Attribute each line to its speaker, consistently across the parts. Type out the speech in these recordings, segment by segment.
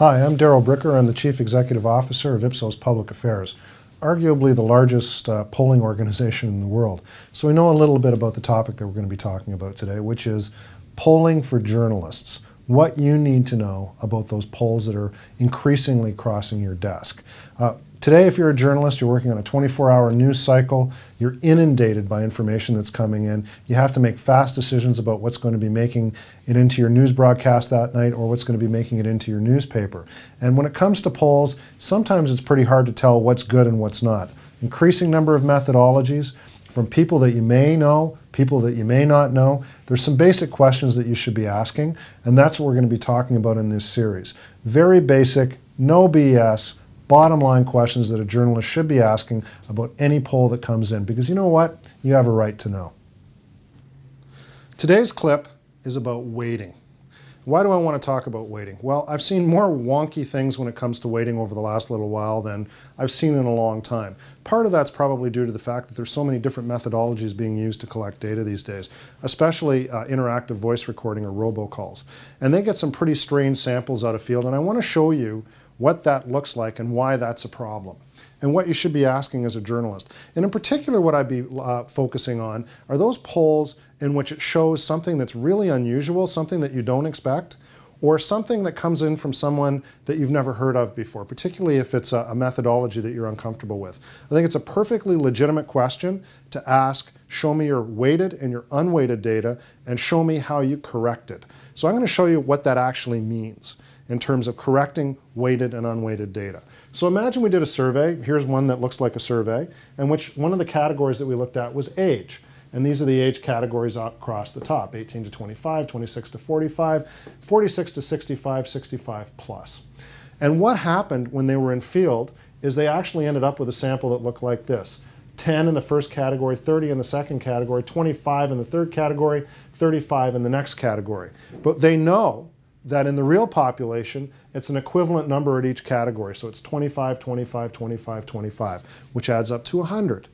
Speaker 1: Hi, I'm Darrell Bricker. I'm the Chief Executive Officer of Ipsos Public Affairs, arguably the largest uh, polling organization in the world. So we know a little bit about the topic that we're going to be talking about today, which is polling for journalists. What you need to know about those polls that are increasingly crossing your desk. Uh, Today, if you're a journalist, you're working on a 24 hour news cycle, you're inundated by information that's coming in. You have to make fast decisions about what's going to be making it into your news broadcast that night or what's going to be making it into your newspaper. And when it comes to polls, sometimes it's pretty hard to tell what's good and what's not. Increasing number of methodologies from people that you may know, people that you may not know. There's some basic questions that you should be asking, and that's what we're going to be talking about in this series. Very basic, no BS bottom line questions that a journalist should be asking about any poll that comes in because you know what? You have a right to know. Today's clip is about weighting. Why do I want to talk about weighting? Well, I've seen more wonky things when it comes to weighting over the last little while than I've seen in a long time. Part of that's probably due to the fact that there's so many different methodologies being used to collect data these days, especially uh, interactive voice recording or robocalls. And they get some pretty strange samples out of field, and I want to show you what that looks like and why that's a problem and what you should be asking as a journalist. And in particular, what I'd be uh, focusing on are those polls in which it shows something that's really unusual, something that you don't expect, or something that comes in from someone that you've never heard of before, particularly if it's a, a methodology that you're uncomfortable with. I think it's a perfectly legitimate question to ask, show me your weighted and your unweighted data, and show me how you correct it. So I'm going to show you what that actually means in terms of correcting weighted and unweighted data. So imagine we did a survey. Here's one that looks like a survey, in which one of the categories that we looked at was age. And these are the age categories across the top 18 to 25, 26 to 45, 46 to 65, 65 plus. And what happened when they were in field is they actually ended up with a sample that looked like this 10 in the first category, 30 in the second category, 25 in the third category, 35 in the next category. But they know that in the real population, it's an equivalent number at each category. So it's 25, 25, 25, 25, which adds up to 100.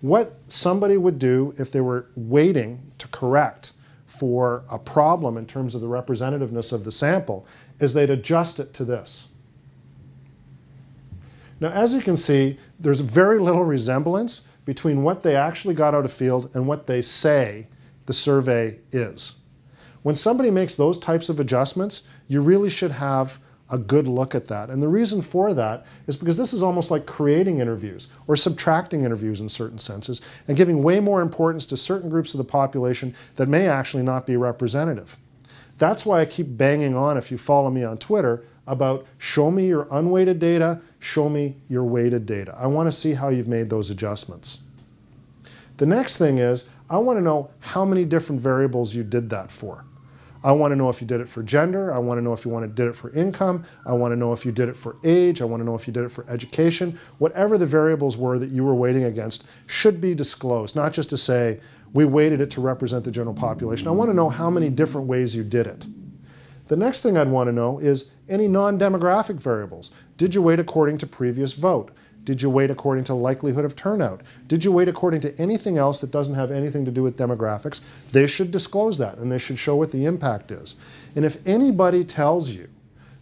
Speaker 1: What somebody would do if they were weighting to correct for a problem in terms of the representativeness of the sample is they'd adjust it to this. Now, as you can see, there's very little resemblance between what they actually got out of field and what they say the survey is. When somebody makes those types of adjustments, you really should have a good look at that. And the reason for that is because this is almost like creating interviews or subtracting interviews in certain senses and giving way more importance to certain groups of the population that may actually not be representative. That's why I keep banging on, if you follow me on Twitter, about show me your unweighted data, show me your weighted data. I want to see how you've made those adjustments. The next thing is, I want to know how many different variables you did that for. I want to know if you did it for gender. I want to know if you did it for income. I want to know if you did it for age. I want to know if you did it for education. Whatever the variables were that you were weighting against should be disclosed, not just to say, we weighted it to represent the general population. I want to know how many different ways you did it. The next thing I'd want to know is any non-demographic variables. Did you weight according to previous vote? Did you weight according to likelihood of turnout? Did you weight according to anything else that doesn't have anything to do with demographics? They should disclose that and they should show what the impact is. And if anybody tells you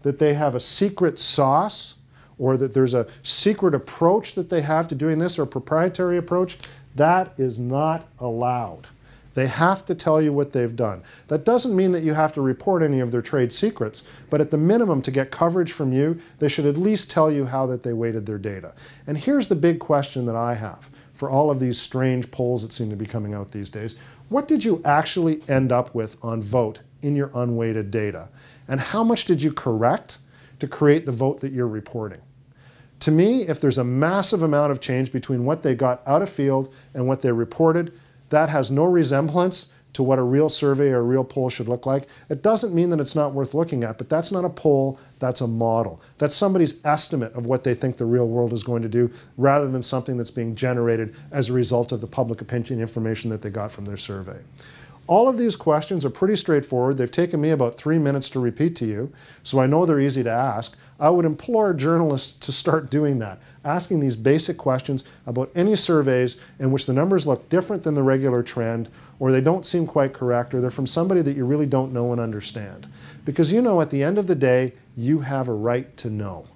Speaker 1: that they have a secret sauce or that there's a secret approach that they have to doing this or a proprietary approach, that is not allowed. They have to tell you what they've done. That doesn't mean that you have to report any of their trade secrets, but at the minimum to get coverage from you, they should at least tell you how that they weighted their data. And here's the big question that I have for all of these strange polls that seem to be coming out these days. What did you actually end up with on vote in your unweighted data? And how much did you correct to create the vote that you're reporting? To me, if there's a massive amount of change between what they got out of field and what they reported, that has no resemblance to what a real survey or a real poll should look like. It doesn't mean that it's not worth looking at, but that's not a poll, that's a model. That's somebody's estimate of what they think the real world is going to do rather than something that's being generated as a result of the public opinion information that they got from their survey. All of these questions are pretty straightforward. They've taken me about three minutes to repeat to you, so I know they're easy to ask. I would implore journalists to start doing that, asking these basic questions about any surveys in which the numbers look different than the regular trend, or they don't seem quite correct, or they're from somebody that you really don't know and understand. Because you know at the end of the day, you have a right to know.